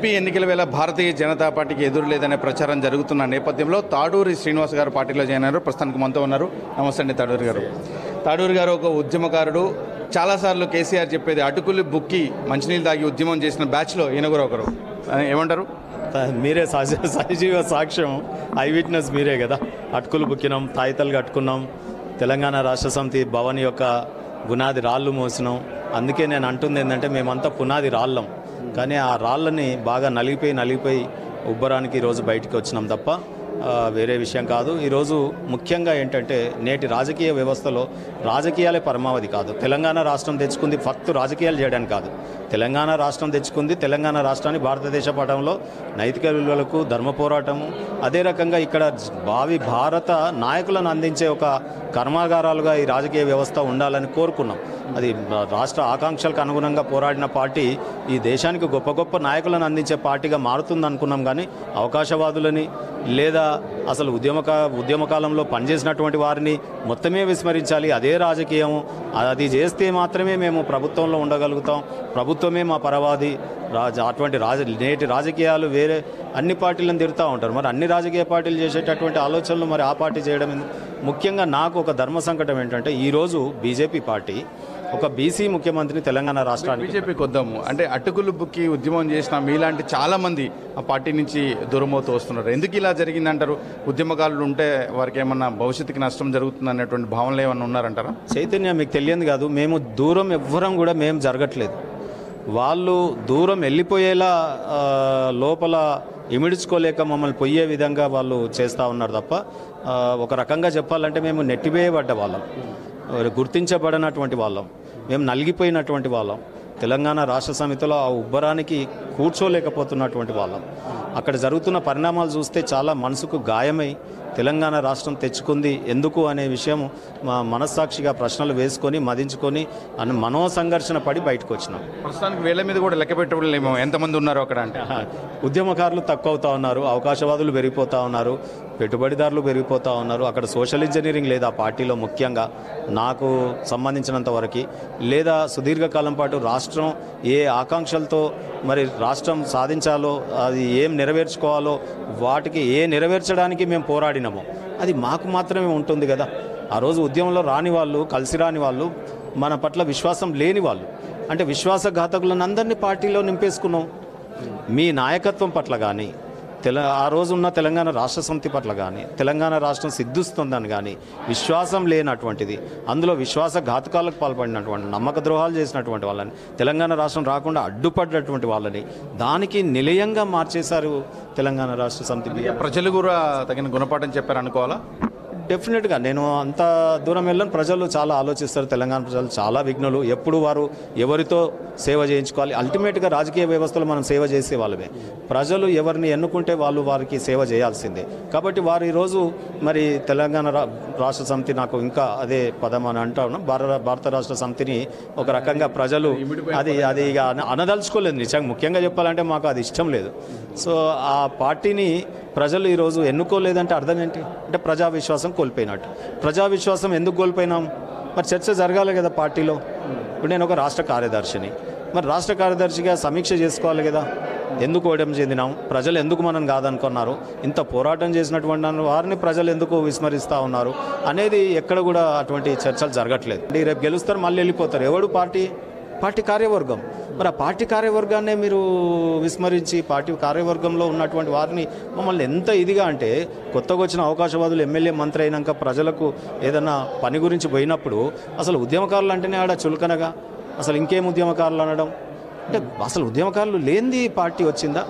MP ఎన్నికల వేళ భారతీయ జనతా పార్టీకి ఎదురు లేదనే ప్రచారం జరుగుతున్న నేపథ్యంలో తాడూరి శ్రీనివాస్ గారు పార్టీలో జాయిన్ అయ్యారు ప్రస్తుతానికి మనతో ఉన్నారు. నమస్తే అండి తాడూరి గారు. తాడూరి గారు ఒక ఉద్యమకారుడు. చాలాసార్లు కేసీఆర్ చెప్పేది అటుకులు బుక్కి మంచినీళ్ళు తాగి ఉద్యమం చేసిన బ్యాచ్లో ఈయన కూడా ఒకరు. ఏమంటారు? మీరే సజ సజీవ సాక్ష్యం. ఐ విట్నెస్ మీరే కదా. అటుకులు బుక్కినాం తాయితలు కట్టుకున్నాం. తెలంగాణ రాష్ట్ర సమితి భవన్ యొక్క గునాది రాళ్ళు మోసినాం. అందుకే నేను అంటుంది ఏంటంటే మేమంతా పునాది రాళ్ళం. కానీ ఆ రాళ్ళని బాగా నలిగిపోయి నలిగిపోయి ఉబ్బరానికి ఈరోజు బయటికి వచ్చినాం తప్ప వేరే విషయం కాదు. ఈరోజు ముఖ్యంగా ఏంటంటే నేటి రాజకీయ వ్యవస్థలో రాజకీయాలే పరమావధి కాదు. తెలంగాణ రాష్ట్రం తెచ్చుకుంది ఫక్తు రాజకీయాలు చేయడానికి కాదు. తెలంగాణ రాష్ట్రం తెచ్చుకుంది తెలంగాణ రాష్ట్రాన్ని భారతదేశ పటంలో నైతిక విలువలకు ధర్మ పోరాటము. అదే రకంగా ఇక్కడ భావి భారత నాయకులను అందించే ఒక కర్మాగారాలుగా ఈ రాజకీయ వ్యవస్థ ఉండాలని కోరుకున్నాం. అది రాష్ట్ర ఆకాంక్షలకు అనుగుణంగా పోరాడిన పార్టీ ఈ దేశానికి గొప్ప గొప్ప నాయకులను అందించే పార్టీగా మారుతుంది అనుకున్నాం కానీ అవకాశవాదులని లేదా అసలు ఉద్యమక ఉద్యమకాలంలో పనిచేసినటువంటి వారిని మొత్తమే విస్మరించాలి. అదే రాజకీయం అది చేస్తే మాత్రమే మేము ప్రభుత్వంలో ఉండగలుగుతాం. ప్రభుత్వమే మా పరవాది. రాజ అటువంటి రాజ నేటి రాజకీయాలు వేరే అన్ని పార్టీలను తిరుగుతూ ఉంటారు. మరి అన్ని రాజకీయ పార్టీలు చేసేటటువంటి ఆలోచనలు మరి ఆ పార్టీ చేయడం? ముఖ్యంగా నాకు ఒక ధర్మ సంకటం ఏంటంటే ఈరోజు బీజేపీ పార్టీ ఒక బీసీ ముఖ్యమంత్రిని తెలంగాణ రాష్ట్రానికి బీజేపీకి వద్దాము అంటే అటుకులు బుక్కి ఉద్యమం చేసిన మీలాంటి చాలా మంది ఆ పార్టీ నుంచి దూరం అవుతూ వస్తున్నారు. ఎందుకు ఇలా జరిగిందంటారు? ఉద్యమకారులు ఉంటే వారికి ఏమన్నా భవిష్యత్తుకి నష్టం జరుగుతుంది అనేటువంటి భావనలు ఏమన్నా ఉన్నారంటారా? చైతన్య మీకు తెలియదు కాదు మేము దూరం ఎవ్వరం కూడా మేము జరగట్లేదు. వాళ్ళు దూరం వెళ్ళిపోయేలా లోపల ఇమిడ్చుకోలేక మమ్మల్ని పొయ్యే విధంగా వాళ్ళు చేస్తూ ఉన్నారు తప్ప ఒక రకంగా చెప్పాలంటే మేము నెట్టివేయబడ్డ వాళ్ళం. గుర్తించబడినటువంటి వాళ్ళం. మేము నలిగిపోయినటువంటి వాళ్ళం. తెలంగాణ రాష్ట్ర సమితిలో ఆ ఉబ్బరానికి కూర్చోలేకపోతున్నటువంటి వాళ్ళం. అక్కడ జరుగుతున్న పరిణామాలు చూస్తే చాలా మనసుకు గాయమై తెలంగాణ రాష్ట్రం తెచ్చుకుంది ఎందుకు అనే విషయం మా మనస్సాక్షిగా ప్రశ్నలు వేసుకొని మదించుకొని అన్న మనో సంఘర్షణ పడి బయటకు వచ్చినాం ప్రస్తుతానికి వేల మీద కూడా లెక్క పెట్టలేమో ఎంతమంది ఉన్నారు అక్కడ అంటే. ఉద్యమకారులు తక్కువ అవుతా ఉన్నారు అవకాశవాదులు పెరిగిపోతా ఉన్నారు. పెట్టుబడిదారులు పెరిగిపోతూ ఉన్నారు. అక్కడ సోషల్ ఇంజనీరింగ్ లేదా ఆ పార్టీలో ముఖ్యంగా నాకు సంబంధించినంత వరకు లేదా సుదీర్ఘకాలం పాటు రాష్ట్రం ఏ ఆకాంక్షలతో మరి రాష్ట్రం సాధించాలో అది ఏం నెరవేర్చుకోవాలో వాటికి ఏ నెరవేర్చడానికి మేము పోరాడినామో అది మాకు మాత్రమే ఉంటుంది కదా. ఆ రోజు ఉద్యమంలో రాని వాళ్ళు కలిసి రాని వాళ్ళు మన పట్ల విశ్వాసం లేని వాళ్ళు. అంటే విశ్వాసఘాతకులను అందరినీ పార్టీలో నింపేసుకున్నాం. మీ నాయకత్వం పట్ల కానీ తెల ఆ రోజు ఉన్న తెలంగాణ రాష్ట్ర సమితి పట్ల కానీ తెలంగాణ రాష్ట్రం సిద్ధిస్తుందని కానీ విశ్వాసం లేనటువంటిది అందులో విశ్వాసఘాతకాలకు పాల్పడినటువంటి నమ్మక ద్రోహాలు చేసినటువంటి వాళ్ళని తెలంగాణ రాష్ట్రం రాకుండా అడ్డుపడినటువంటి వాళ్ళని దానికి నిలయంగా మార్చేశారు తెలంగాణ రాష్ట్ర సమితి. ప్రజలు కూడా తగిన గుణపాఠం చెప్పారు అనుకోవాలా డెఫినెట్గా నేను అంత దూరం వెళ్ళని. ప్రజలు చాలా ఆలోచిస్తారు. తెలంగాణ ప్రజలు చాలా విఘ్నులు. ఎప్పుడు వారు ఎవరితో సేవ చేయించుకోవాలి? అల్టిమేట్గా రాజకీయ వ్యవస్థలో మనం సేవ చేసే వాళ్ళమే. ప్రజలు ఎవరిని ఎన్నుకుంటే వాళ్ళు వారికి సేవ చేయాల్సిందే. కాబట్టి వారు ఈరోజు మరి తెలంగాణ రా- రాష్ట్ర సమితి నాకు ఇంకా అదే పదం అని అంటా ఉన్నాం. భారత భారత రాష్ట్ర సమితిని ఒక రకంగా ప్రజలు అది అది ఇక అన- అనదలుచుకోలేదు. నిజంగా ముఖ్యంగా చెప్పాలంటే మాకు అది ఇష్టం లేదు. సో ఆ పార్టీని ప్రజలు ఈరోజు ఎన్నుకోలేదంటే అర్థం ఏంటి? అంటే ప్రజా విశ్వాసం కోల్పోయినట్టు. ప్రజా విశ్వాసం ఎందుకు కోల్పోయినాం? మరి చర్చ జరగాలి కదా పార్టీలో. ఇప్పుడు నేను ఒక రాష్ట్ర కార్యదర్శిని. మరి రాష్ట్ర కార్యదర్శిగా సమీక్ష చేసుకోవాలి కదా. ఎందుకు ఓటమి చెందినాం? ప్రజలు ఎందుకు మనం కాదనుకున్నారు? ఇంత పోరాటం చేసినటువంటి వారిని ప్రజలు ఎందుకు విస్మరిస్తూ ఉన్నారు? అనేది ఎక్కడ కూడా అటువంటి చర్చలు జరగట్లేదు. అంటే రేపు గెలుస్తారు మళ్ళీ వెళ్ళిపోతారు. ఎవడు? పార్టీ పార్టీ కార్యవర్గం. మరి ఆ పార్టీ కార్యవర్గాన్నే మీరు విస్మరించి పార్టీ కార్యవర్గంలో ఉన్నటువంటి వారిని మమ్మల్ని ఎంత ఇదిగా అంటే కొత్తగా వచ్చిన అవకాశవాదులు ఎమ్మెల్యే మంత్రి అయినాక ప్రజలకు ఏదైనా పని గురించి పోయినప్పుడు అసలు ఉద్యమకారులు అంటేనే ఆడ చులకనగా అసలు ఇంకేం ఉద్యమకారులు అనడం? అంటే అసలు ఉద్యమకారులు లేనిది పార్టీ వచ్చిందా?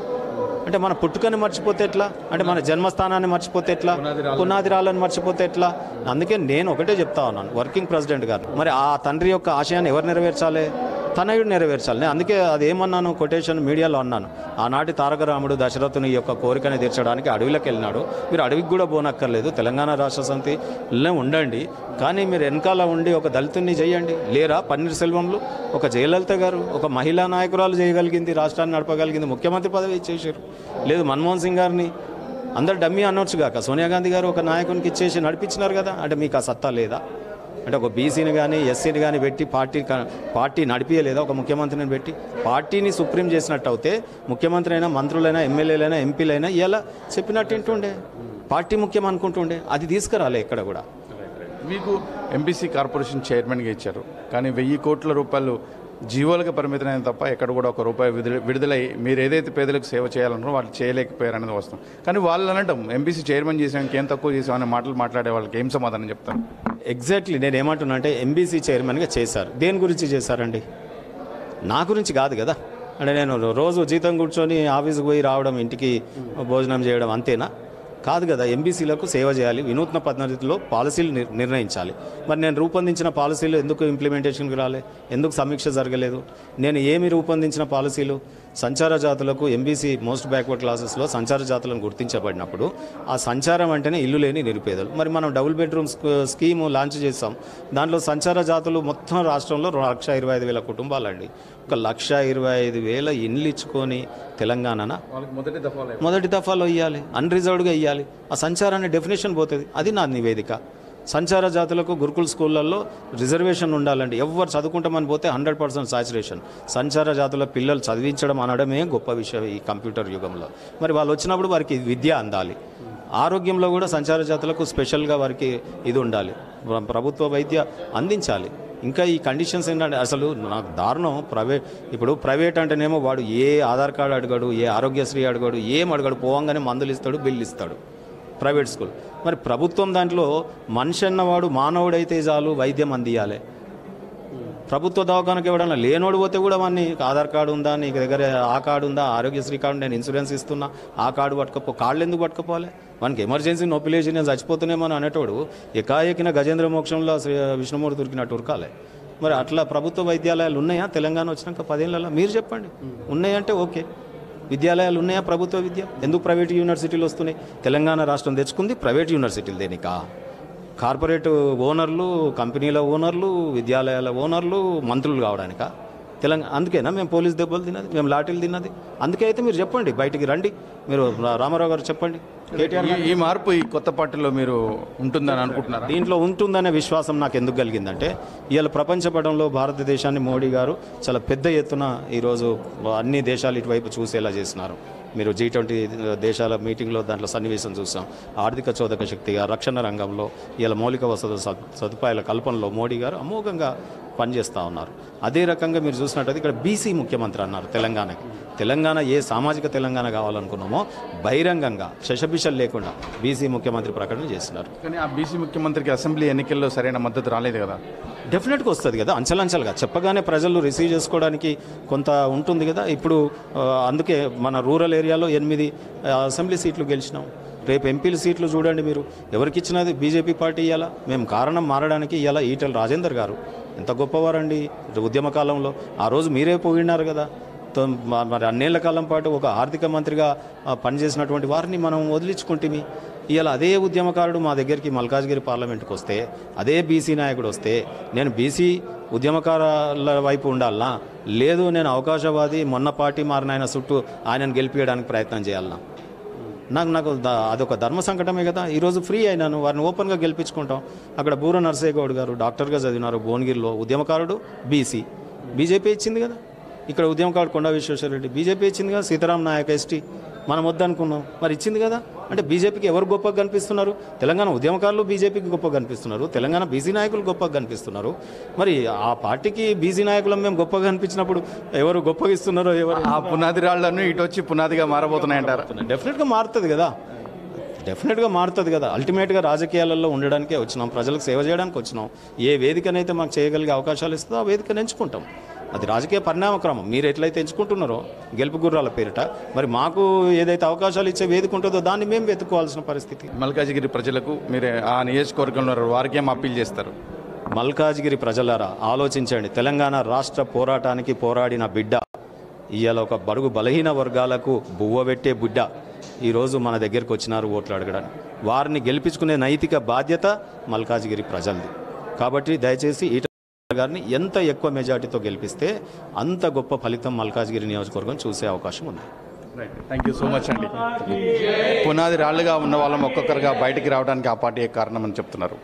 అంటే మన పుట్టుకని మర్చిపోతే ఎట్లా? అంటే మన జన్మస్థానాన్ని మర్చిపోతే ఎట్లా? పునాది రాళ్ళని మర్చిపోతే ఎట్లా? అందుకే నేను ఒకటే చెప్తా ఉన్నాను వర్కింగ్ ప్రెసిడెంట్ గారు. మరి ఆ తండ్రి యొక్క ఆశయాన్ని ఎవరు నెరవేర్చాలి? తనయుడు నెరవేర్చాలి. అందుకే అది ఏమన్నాను కొటేషన్ మీడియాలో అన్నాను. ఆనాటి తారక రాముడు దశరథుని యొక్క కోరికని తీర్చడానికి అడవిలోకి వెళ్ళినాడు. మీరు అడవికి కూడా పోనక్కర్లేదు. తెలంగాణ రాష్ట్ర సమితిలో ఉండండి. కానీ మీరు వెనకాల ఉండి ఒక దళితుని చేయండి లేరా పన్నీర్ సెల్వంలు? ఒక జయలలిత గారు ఒక మహిళా నాయకురాలు చేయగలిగింది రాష్ట్రాన్ని నడపగలిగింది ముఖ్యమంత్రి పదవి ఇచ్చేసారు లేదు మన్మోహన్ సింగ్ గారిని అందరు డమ్మీ అనొచ్చు కాక సోనియా గాంధీ గారు ఒక నాయకునికి ఇచ్చేసి నడిపించినారు కదా. అంటే మీకు ఆ సత్తా లేదా? అంటే ఒక బీసీని కానీ ఎస్సీని కానీ పెట్టి పార్టీ పార్టీ నడిపించలేదా ఒక ముఖ్యమంత్రిని పెట్టి పార్టీని సుప్రీం చేసినట్టు అయితే ముఖ్యమంత్రి అయినా మంత్రులైనా ఎమ్మెల్యేలైనా ఎంపీలైనా ఇలా చెప్పినట్టు వింటుండే. పార్టీ ముఖ్యం అనుకుంటుండే. అది తీసుకురాలే ఇక్కడ కూడా. మీకు ఎంబీసీ కార్పొరేషన్ చైర్మన్గా ఇచ్చారు. కానీ వెయ్యి కోట్ల రూపాయలు జీవోలకు పరిమితమైన తప్ప ఎక్కడ కూడా ఒక రూపాయి విడుదల విడుదలై మీరు ఏదైతే పేదలకు సేవ చేయాలన్నారో వాళ్ళు చేయలేకపోయారు అనేది వస్తాం కానీ వాళ్ళు అనటం ఎంబీసీ చైర్మన్ చేసానికి ఏం తక్కువ చేసాం అనే మాటలు మాట్లాడే వాళ్ళకి ఏం సమాధానం చెప్తారు? ఎగ్జాక్ట్లీ నేను ఏమంటున్నా అంటే ఎంబీసీ చైర్మన్గా చేశారు. దేని గురించి చేశారండి? నా గురించి కాదు కదా. అంటే నేను రోజు జీతం కూర్చొని ఆఫీస్కి పోయి రావడం ఇంటికి భోజనం చేయడం అంతేనా? కాదు కదా ఎంబీసీలకు సేవ చేయాలి వినూత్న పద్ధతిలో పాలసీలు నిర్ణయించాలి. మరి నేను రూపొందించిన పాలసీలు ఎందుకు ఇంప్లిమెంటేషన్కి రాలే? ఎందుకు సమీక్ష జరగలేదు? నేను ఏమి రూపొందించిన పాలసీలు? సంచార జాతులకు ఎంబీసీ మోస్ట్ బ్యాక్వర్డ్ క్లాసెస్లో సంచార జాతులను గుర్తించబడినప్పుడు ఆ సంచారం అంటేనే ఇల్లు లేని నిరుపేదలు. మరి మనం డబుల్ బెడ్రూమ్ స్కూ- స్కీము లాంచ్ చేస్తాం. దాంట్లో సంచార జాతులు మొత్తం రాష్ట్రంలో లక్ష ఇరవై ఐదు వేల కుటుంబాలండి. ఒక లక్ష ఇరవై ఐదు వేల ఇండ్లు ఇచ్చుకొని తెలంగాణన వాళ్ళకి మొదటి దఫాలో. మొదటి దఫాలో ఇవ్వాలి అన్రిజర్వ్డ్గా ఇవ్వాలి ఆ సంచారాన్ని డెఫినేషన్ పోతుంది. అది నా నివేదిక. సంచార జాతులకు గురుకుల స్కూళ్ళల్లో రిజర్వేషన్ ఉండాలండి. ఎవరు చదువుకుంటామని పోతే హండ్రెడ్ పర్సెంట్ సాచురేషన్. సంచార జాతుల పిల్లలు చదివించడం అనడమే గొప్ప విషయం ఈ కంప్యూటర్ యుగంలో. మరి వాళ్ళు వచ్చినప్పుడు వారికి విద్య అందాలి. ఆరోగ్యంలో కూడా సంచార జాతులకు స్పెషల్గా వారికి ఇది ఉండాలి. ప్రభుత్వ వైద్య అందించాలి. ఇంకా ఈ కండిషన్స్ ఏంటంటే అసలు నాకు దారుణం. ప్రైవేట్ ఇప్పుడు ప్రైవేట్ అంటేనేమో వాడు ఏ ఆధార్ కార్డు అడగాడు ఏ ఆరోగ్యశ్రీ అడగడు ఏం అడగాడు పోవంగానే మందులు ఇస్తాడు బిల్లు ఇస్తాడు. Private school. మరి ప్రభుత్వం దాంట్లో మనిషి అన్నవాడు మానవుడైతే చాలు వైద్యం అందియాలి. ప్రభుత్వ దవాఖానకి ఎవడన్నా లేనోడు పోతే కూడా వాడిని ఆధార్ కార్డు ఉందా నీకు దగ్గర ఆ కార్డు ఉందా ఆరోగ్యశ్రీ కార్డు నేను ఇన్సూరెన్స్ ఇస్తున్నా ఆ కార్డు పట్టుకపో కార్డులు ఎందుకు పట్టుకోపోవాలి? వానికి ఎమర్జెన్సీ నొప్పి లేచి నేను చచ్చిపోతున్నామో అని అనేటోడు ఎకాఎకిన గజేంద్ర మోక్షంలో శ్రీ విష్ణుమూర్తి దొరికినట్టు ఉరకాలే. మరి అట్లా ప్రభుత్వ వైద్యాలయాలు ఉన్నాయా? తెలంగాణ వచ్చినాక పదేళ్ళలో మీరు చెప్పండి. ఉన్నాయంటే ఓకే. విద్యాలయాలు ఉన్నాయా ప్రభుత్వ విద్య? ఎందుకు ప్రైవేట్ యూనివర్సిటీలు వస్తున్నాయి? తెలంగాణ రాష్ట్రం తెచ్చుకుంది ప్రైవేట్ యూనివర్సిటీలు దేనికా? కార్పొరేట్ ఓనర్లు కంపెనీల ఓనర్లు విద్యాలయాల ఓనర్లు మంత్రులు కావడానిక? తెలంగాణ అందుకేనా మేము పోలీస్ దెబ్బలు తిన్నది మేము లాఠీలు తిన్నది? అందుకే అయితే మీరు చెప్పండి బయటికి రండి. మీరు రామారావు గారు చెప్పండి. ఈ- మార్పు ఈ కొత్త పార్టీలో మీరు ఉంటుందని అనుకుంటున్నారా? దీంట్లో ఉంటుందనే విశ్వాసం నాకు ఎందుకు కలిగిందంటే ఇవాళ ప్రపంచ పటంలో భారతదేశాన్ని మోడీ గారు చాలా పెద్ద ఎత్తున ఈరోజు అన్ని దేశాలు ఇటువైపు చూసేలా చేసినారు మీరు జీ ట్వంటీ దేశాల మీటింగ్లో దాంట్లో సన్నివేశం చూసాం. ఆర్థిక చోదక శక్తిగా రక్షణ రంగంలో ఇలా మౌలిక వసతుల సద్- సదుపాయాల కల్పనలో మోడీ గారు అమోఘంగా పనిచేస్తూ ఉన్నారు. అదే రకంగా మీరు చూసినట్టయితే ఇక్కడ బీసీ ముఖ్యమంత్రి అన్నారు తెలంగాణకి. తెలంగాణ ఏ సామాజిక తెలంగాణ కావాలనుకున్నామో బహిరంగంగా శశబిషలు లేకుండా బీసీ ముఖ్యమంత్రి ప్రకటన చేస్తున్నారు. కానీ ఆ బీసీ ముఖ్యమంత్రికి అసెంబ్లీ ఎన్నికల్లో సరైన మద్దతు రాలేదు కదా? డెఫినెట్గా వస్తుంది కదా అంచెలంచెలుగా. చెప్పగానే ప్రజలు రిసీవ్ చేసుకోవడానికి కొంత ఉంటుంది కదా. ఇప్పుడు అందుకే మన రూరల్ ఏరియాలో ఎనిమిది అసెంబ్లీ సీట్లు గెలిచినాం. రేపు ఎంపీల సీట్లు చూడండి మీరు. ఎవరికి ఇచ్చినది బీజేపీ పార్టీ ఇవ్వాలా మేము కారణం మారడానికి ఇవాళ ఈటల రాజేందర్ గారు. ఎంత గొప్పవారండి? ఉద్యమ కాలంలో. ఆ రోజు మీరే పోయినారు కదా. మరి అన్నేళ్ళ కాలం పాటు ఒక ఆర్థిక మంత్రిగా పనిచేసినటువంటి వారిని మనం వదిలించుకుంటేమి. ఇలా అదే ఉద్యమకారుడు మా దగ్గరికి మల్కాజ్గిరి పార్లమెంట్కి వస్తే అదే బీసీ నాయకుడు వస్తే నేను బీసీ ఉద్యమకారుల వైపు ఉండాలనా? లేదు నేను అవకాశవాది మొన్న పార్టీ మారిన ఆయన చుట్టూ ఆయనను గెలిపించడానికి ప్రయత్నం చేయాలనా? నాకు నాకు అదొక ధర్మ సంకటమే కదా. ఈరోజు ఫ్రీ అయినాను. వారిని ఓపెన్గా గెలిపించుకుంటాం. అక్కడ బూర నర్సయ్యగౌడ్ గారు డాక్టర్గా చదివినారు భువనగిరిలో. ఉద్యమకారుడు బీసీ బీజేపీ ఇచ్చింది కదా. ఇక్కడ ఉద్యమకారుడు కొండా విశ్వేశ్వరరెడ్డి. బీజేపీ ఇచ్చింది కదా. సీతారాం నాయక్ ఎస్టీ మనం వద్దనుకున్నాం. మరి ఇచ్చింది కదా. అంటే బీజేపీకి ఎవరు గొప్పగా కనిపిస్తున్నారు? తెలంగాణ ఉద్యమకారులు బీజేపీకి గొప్పగా కనిపిస్తున్నారు. తెలంగాణ బీసీ నాయకులు గొప్పగా కనిపిస్తున్నారు. మరి ఆ పార్టీకి బీసీ నాయకులం మేము గొప్పగా కనిపించినప్పుడు ఎవరు గొప్పగా ఇస్తున్నారో ఎవరు ఆ పునాది రాళ్ళను ఇటు వచ్చి పునాదిగా మారబోతున్నాయంటారా. డెఫినెట్గా మారుతుంది కదా. డెఫినెట్గా మారుతుంది కదా. అల్టిమేట్గా రాజకీయాలలో ఉండడానికే వచ్చినాం. ప్రజలకు సేవ చేయడానికి వచ్చినాం. ఏ వేదికనైతే మాకు చేయగలిగే అవకాశాలు ఇస్తుందో ఆ వేదికను ఎంచుకుంటాం. అది రాజకీయ పరిణామక్రమం. మీరు ఎట్లయితే ఎంచుకుంటున్నారో గెలుపు గుర్రాల పేరిట మరి మాకు ఏదైతే అవకాశాలు ఇచ్చే వేదిక ఉంటుందో దాన్ని మేము వెతుక్కోవాల్సిన పరిస్థితి. మల్కాజిగిరి ప్రజలకు మీరు ఆ నియోజకవర్గంలో వారికి ఏం అప్పీల్ చేస్తారు? మల్కాజ్గిరి ప్రజలారా ఆలోచించండి. తెలంగాణ రాష్ట్ర పోరాటానికి పోరాడిన బిడ్డ. ఇవాళ ఒక బడుగు బలహీన వర్గాలకు బువ్వ పెట్టే బిడ్డ. ఈరోజు మన దగ్గరికి వచ్చినారు ఓట్లు అడగడానికి. వారిని గెలిపించుకునే నైతిక బాధ్యత మల్కాజ్గిరి ప్రజలది. కాబట్టి దయచేసి ఈట గారిని ఎంత ఎక్కువ మెజార్టీతో గెలిపిస్తే అంత గొప్ప ఫలితం మల్కాజ్గిరి నియోజకవర్గం చూసే అవకాశం ఉంది. థ్యాంక్ యూ సో మచ్ అండి. పునాది రాళ్ళుగా ఉన్న వాళ్ళం ఒక్కొక్కరుగా బయటికి రావడానికి ఆ పార్టీ కారణం అని చెప్తున్నారు?